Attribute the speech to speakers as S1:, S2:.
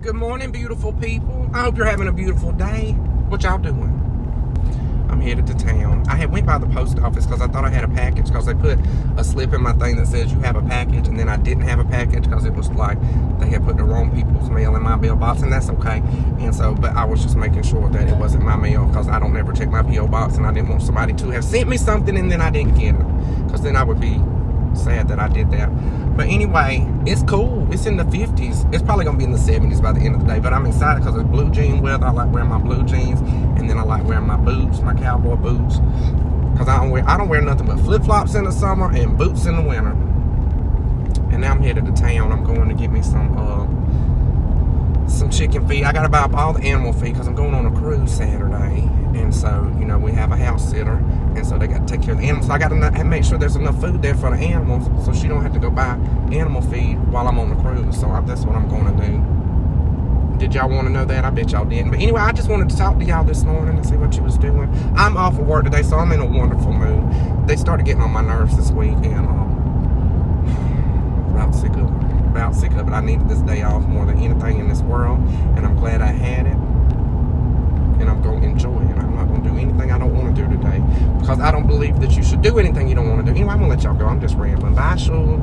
S1: Good morning, beautiful people. I hope you're having a beautiful day. What y'all doing? I'm headed to town. I had went by the post office because I thought I had a package because they put a slip in my thing that says you have a package and then I didn't have a package because it was like they had put the wrong people's mail in my mailbox and that's okay. And so, but I was just making sure that it wasn't my mail because I don't ever check my P.O. box and I didn't want somebody to have sent me something and then I didn't get it because then I would be sad that I did that. But anyway, it's cool. It's in the 50s. It's probably gonna be in the 70s by the end of the day. But I'm excited because it's blue jean weather. I like wearing my blue jeans, and then I like wearing my boots, my cowboy boots. Cause I don't wear I don't wear nothing but flip flops in the summer and boots in the winter. And now I'm headed to town. I'm going to get me some uh, some chicken feed. I gotta buy up all the animal feed because I'm going on a cruise Saturday. And so, you know, we have a house sitter, so they got to take care of the animals. So I got to make sure there's enough food there for the animals, so she don't have to go buy animal feed while I'm on the cruise. So I, that's what I'm going to do. Did y'all want to know that? I bet y'all didn't. But anyway, I just wanted to talk to y'all this morning and see what you was doing. I'm off of work today, so I'm in a wonderful mood. They started getting on my nerves this week, and um, about sick of. About sick of it. I needed this day off more than anything in this world, and I'm glad I had it. And I'm going to enjoy it. I'm not going to do anything I don't want to do today because I don't believe that you should do anything you don't want to do. Anyway, I'm to let y'all go. I'm just rambling. Bye, Shul.